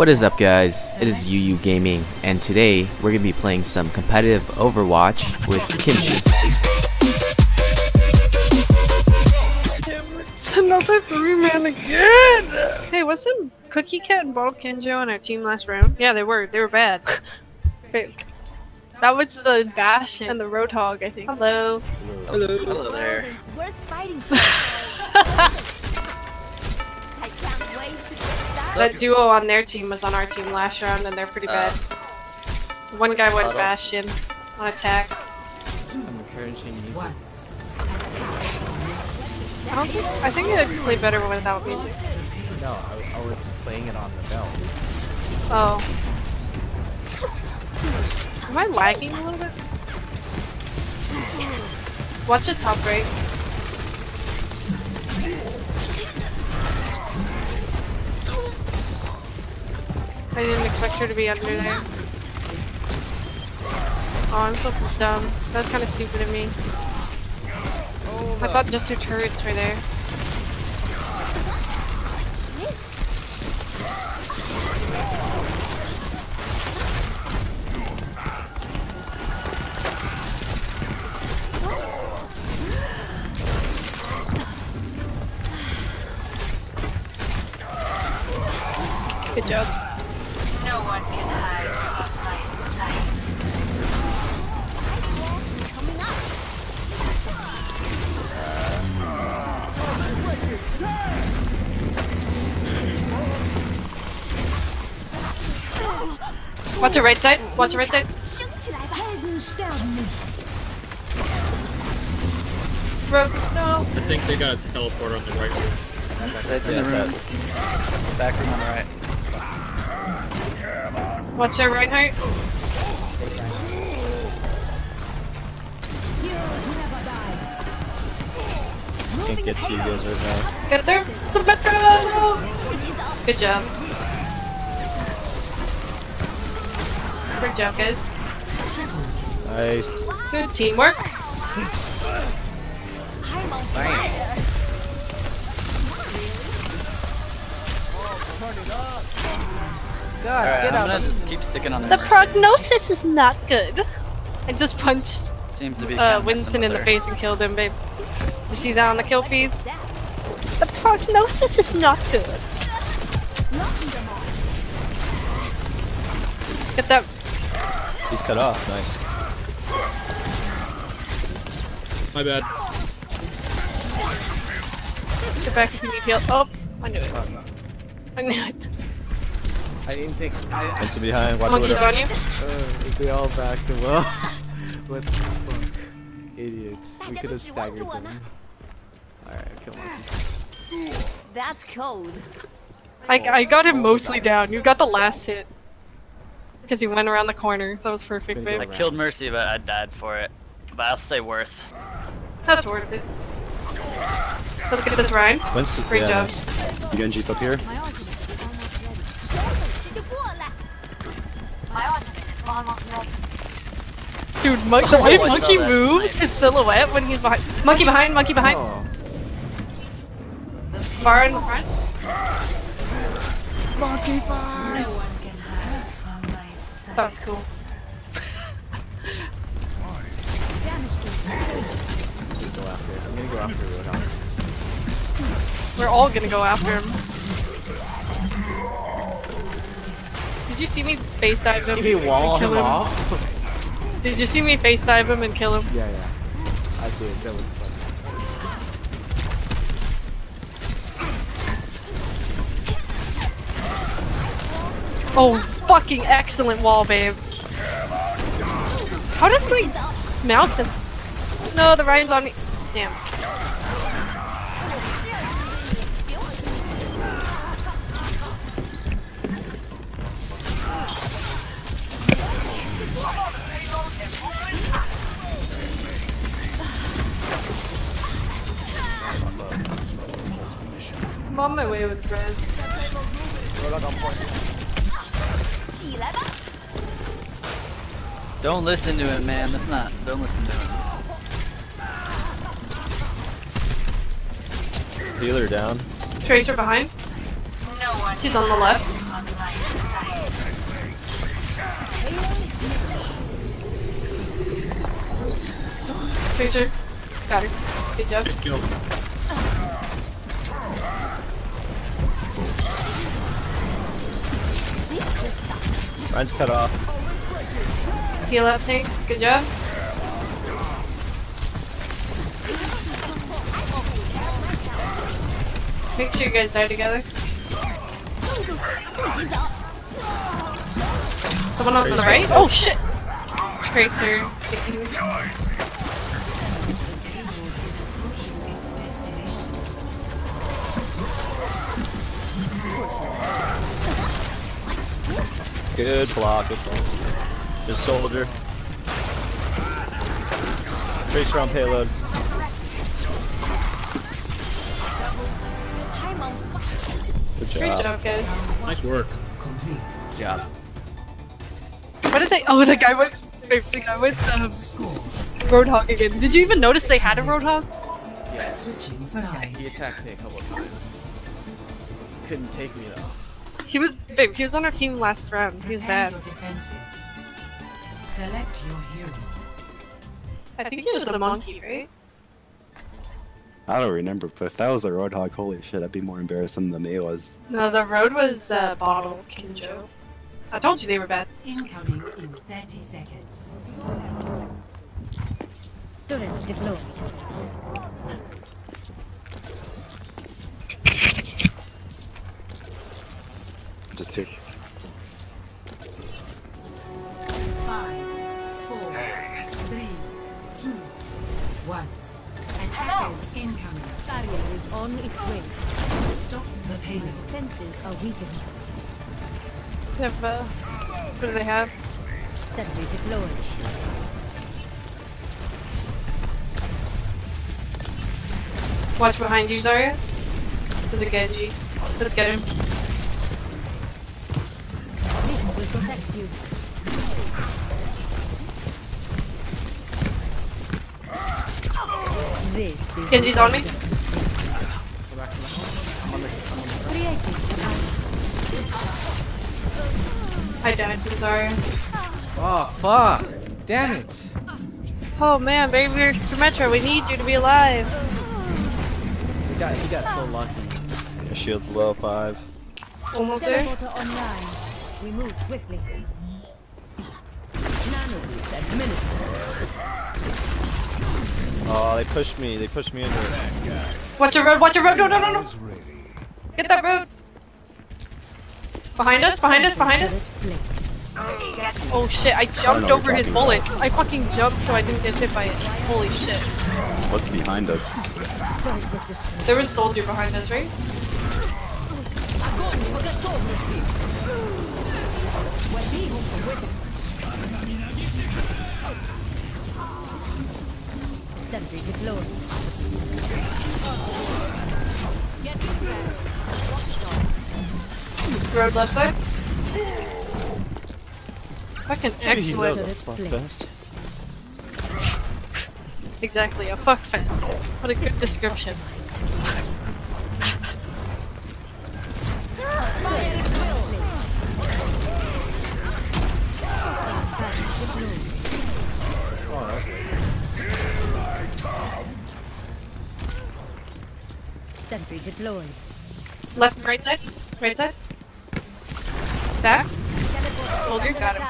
What is up guys, it is LluLlu Gaming, and today we're going to be playing some competitive Overwatch with Kimchi. It's another three man again! Hey, wasn't Cookie Cat and Bottle Kenjo on our team last round? Yeah, they were. They were bad. Wait, that was the Bash and the Roadhog, I think. Hello. Hello. Hello there. That duo on their team was on our team last round, and they're pretty Uh, bad. One guy went Bottle. Bastion on attack. Some encouraging music. I don't think. I think I'd play better without music. No, I, I was playing it on the bells. Oh. Am I lagging a little bit? Watch the top right. I didn't expect her to be under there. Oh, I'm so dumb. That's kind of stupid of me. I thought just her turrets were there. Good job. What's your right side? What's your right side? Rogue, no. I think they got a teleporter on the right room. That's in the room. Back room on the right. Watch your right height. Can't get to you guys right now. Get there. The metro. Good job. Good job, guys. Nice. Good teamwork. I'm on fire. God, Alright, get I'm out gonna just keep sticking on The there. prognosis is not good. I just punched Seems to be uh, Winston in the face and killed him, babe. You see that on the kill feed? The prognosis is not good. Get that. He's cut off. Nice. My bad. Get back if you need heal. Oh, I knew it. I knew it. I didn't think. I, Vincent behind. Watch Monkey's over. on you. Uh, they all backed him up. what the fuck? Idiots. We could have staggered them. Alright, come on. That's code. I, I got him mostly down. You got the last hit. Because he went around the corner. That was perfect, Gonna babe. I killed Mercy, but I died for it. But I'll say worth. That's worth it. Let's get this Rein. Winston, Great yeah, job. nice. Genji's up here. Dude, mon the way Oh, Monkey saw that. moves, his silhouette when he's behind. Monkey behind, monkey behind. Oh, Bar in the front. Monkey bar. That's cool. I'm gonna go after. I'm gonna go after Roadhog. We're all gonna go after him. Did you see me face dive him? See me wall and kill him off? Did you see me face dive him and kill him? Yeah, yeah. I did. That was fun. Oh, fucking excellent wall, babe. How does my mountain? No, the Rein's on me. Damn. I'm on my way with Fred. Don't listen to him, man. That's not. Don't listen to him. Healer down. Tracer behind. No one. She's on the left. Tracer. Got her. Good job. Just kill. Rein's cut off. Heal up tanks. Good job. Make sure you guys die together. Someone on the right? Oh shit! Tracer. sticking. Good block. Good block. Good soldier. Tracer on payload. Good Great job. job, guys. Nice work. Good job. What did they? Oh, the guy went. wait, The guy went. Um, Roadhog again. Did you even notice they had a Roadhog? Yeah, Switching he attacked me a couple times. Couldn't take me though. He was. Babe, he was on our team last round. He was Prepare bad. your defenses. Select your hero. I think he was a monkey, right? I don't remember, but if that was a Roadhog, holy shit, I'd be more embarrassing than me was. No, the road was uh, Bottle Kinjo. I told you they were bad. Incoming in 30 seconds. Turret deployed. Just here. Five, four, three, two, one. Attackers incoming. Barrier is on its way. Stop the payload. Fences are weakened. Uh, what do they have? Sentry deployed. Watch behind you, Zarya. There's a Genji. Let's get him. This will protect you. This is Genji's on me. creating I died from Zarya. Oh fuck! Damn it! Oh man, baby, we're Symmetra. We need you to be alive. He got he got so lucky. Your shield's low, five. Almost there. Teleporter online. We move swiftly. Oh, they pushed me. They pushed me into it. Watch your road. Watch your road. No, no, no, no. Get that road. Behind us. Behind us. Behind us. Oh shit! I jumped know over his exactly what. bullets. I fucking jumped so I didn't get hit by it. Holy shit! What's behind us? Turret was destroyed. There was soldier behind us, right? Sentry deployed. Road left side. Fucking excellent. a Turret fuck placed. Exactly, a fuck fest. What a good description. Sentry deployed. Left, right side, right side. Back. Soldier, got him.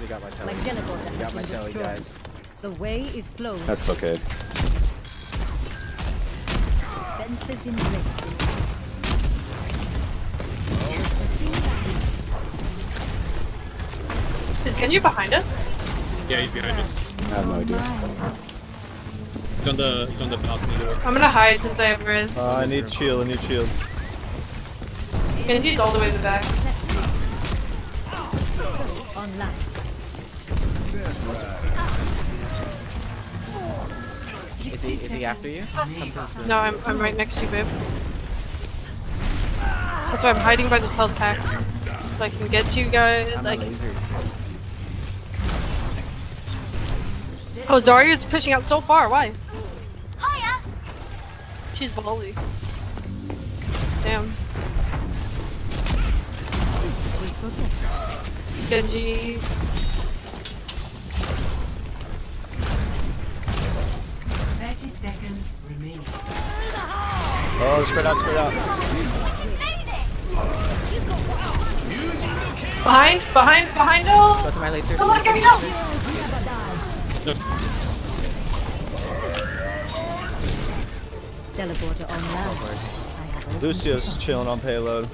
They got my My telly. teleporter They got my been telly, destroyed. guys. The way is closed. That's okay. Fences in place. Is Genji behind us? Yeah, he's behind us. I have no idea. Oh He's on the he's on the balcony door. I'm gonna hide since I have Riz. Uh, I need shield. I need shield. Genji's all the way in the back. Online. Is he is he after you? Come to this room. No, I'm, I'm right next to you, babe. That's why I'm hiding by this health pack. So I can get to you guys. I'm I a can... Oh, Oh, Zarya's pushing out so far. Why? She's ballsy. Damn. Genji. Thirty seconds remaining. Oh, spread out, spread out. Behind, behind, behind! Oh, That's my laser. on, get me out. Teleporter online. Lucio's chilling on payload.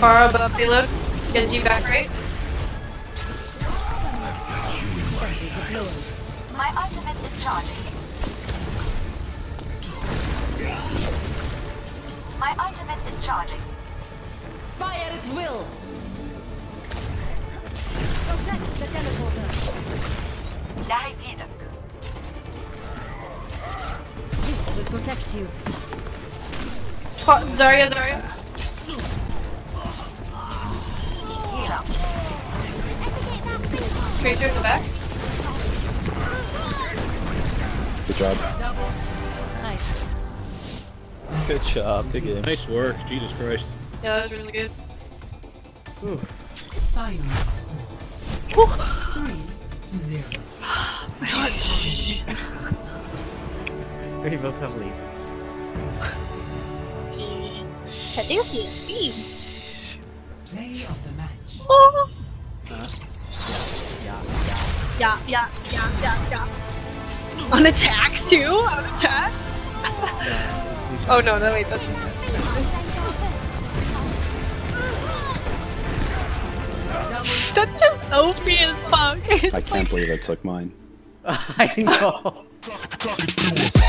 Far above payload. Genji back right. I've got you in my sights. My ultimate is charging. My ultimate is charging. Fire at will. Protect the teleporter. Protect you. Fa- Zarya, Zarya. Tracer in the back. Good job. Nice. Good job, big game. Nice work. Jesus Christ. Yeah, that was really good. Final score. Three to zero. We both have lasers. That is speed. Play of the match. Oh. Yeah, Yeah, yeah, yeah, yeah, yeah. On attack too? On attack? Oh no, no wait, that's That's just OP as fuck. I can't believe I took mine. I know. Talking through a